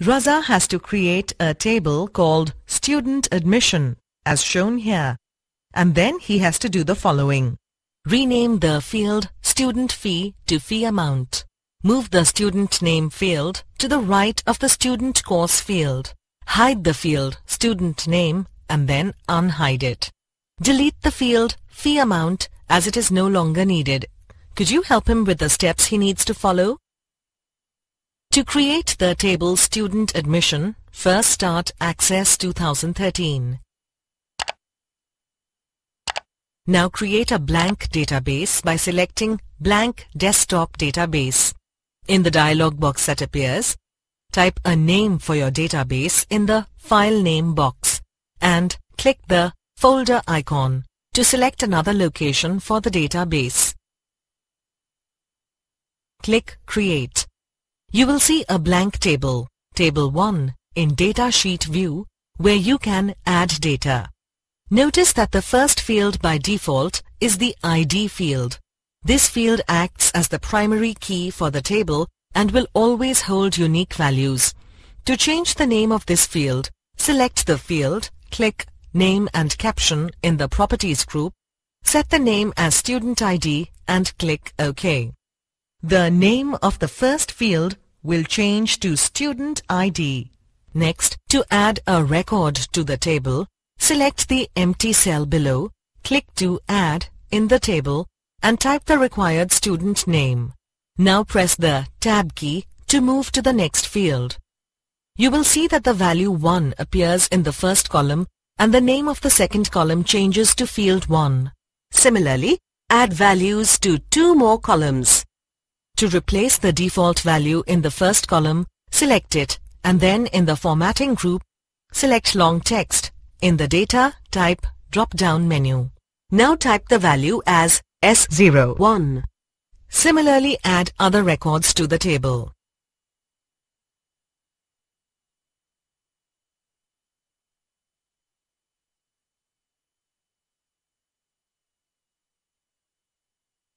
Raza has to create a table called Student Admission as shown here. And then he has to do the following. Rename the field Student Fee to Fee Amount. Move the student name field to the right of the student course field. Hide the field Student Name and then unhide it. Delete the field Fee Amount as it is no longer needed. Could you help him with the steps he needs to follow? To create the table Student Admission, first start Access 2013. Now create a blank database by selecting Blank Desktop Database. In the dialog box that appears, type a name for your database in the File Name box and click the Folder icon to select another location for the database. Click Create. You will see a blank table, Table 1, in Datasheet view where you can add data. Notice that the first field by default is the ID field. This field acts as the primary key for the table and will always hold unique values. To change the name of this field, select the field, click Name and Caption in the Properties group, set the name as Student ID and click OK. The name of the first field will change to Student ID. Next, to add a record to the table, select the empty cell below, click to Add in the table and type the required student name. Now press the Tab key to move to the next field. You will see that the value 1 appears in the first column and the name of the second column changes to field 1. Similarly, add values to two more columns. To replace the default value in the first column, select it and then in the formatting group, select long text in the data type drop-down menu. Now type the value as S01. Similarly add other records to the table.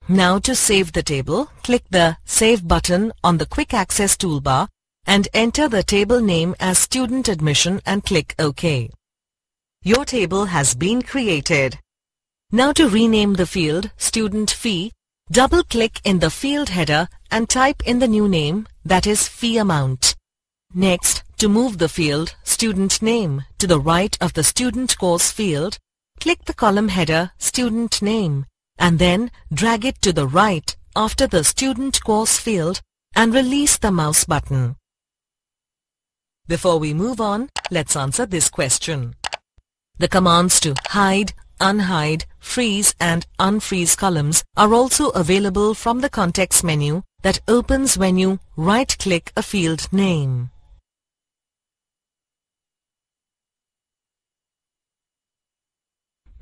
Now to save the table, click the Save button on the Quick Access toolbar and enter the table name as Student Admission and click OK. Your table has been created. Now to rename the field Student Fee, double-click in the field header and type in the new name, that is fee amount. Next, to move the field Student Name to the right of the Student Course field, click the column header Student Name and then drag it to the right after the student course field and release the mouse button. Before we move on, let's answer this question. The commands to hide, unhide, freeze and unfreeze columns are also available from the context menu that opens when you right-click a field name.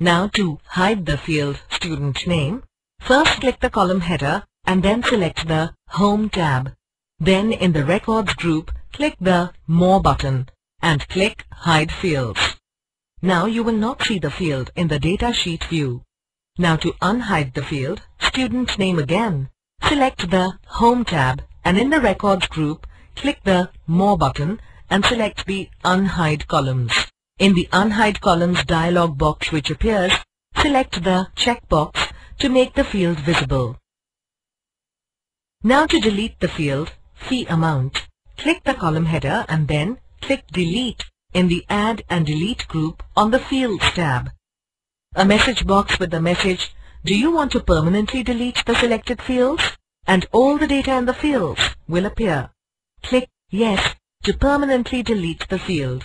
Now to hide the field student name, first click the column header and then select the Home tab. Then in the Records group, click the More button and click Hide Fields. Now you will not see the field in the datasheet view. Now to unhide the field, student name again, select the Home tab and in the Records group, click the More button and select the Unhide columns. In the Unhide Columns dialog box which appears, select the checkbox to make the field visible. Now to delete the field, Fee Amount, click the column header and then click Delete in the Add and Delete group on the Fields tab. A message box with the message, Do you want to permanently delete the selected fields? And all the data in the fields will appear. Click Yes to permanently delete the field.